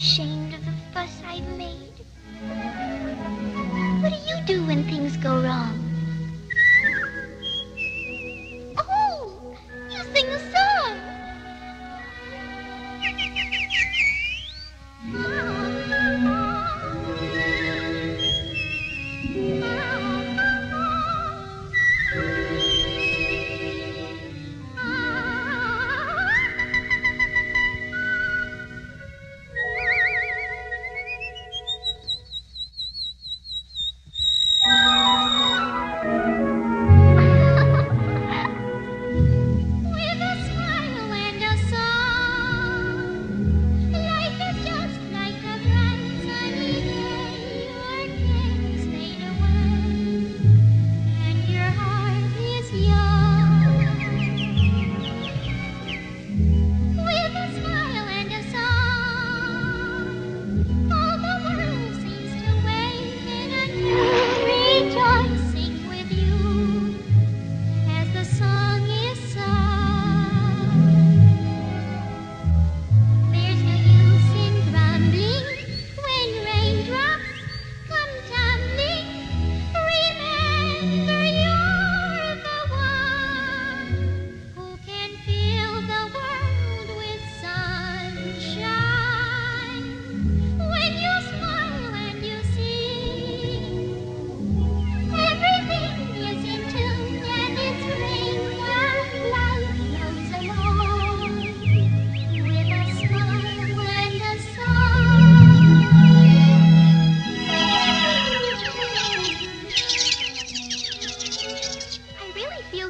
Ashamed of the fuss I've made? What do you do when things go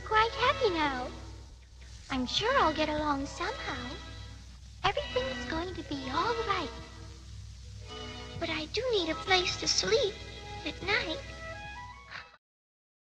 quite happy now. I'm sure I'll get along somehow. Everything's going to be all right. But I do need a place to sleep at night.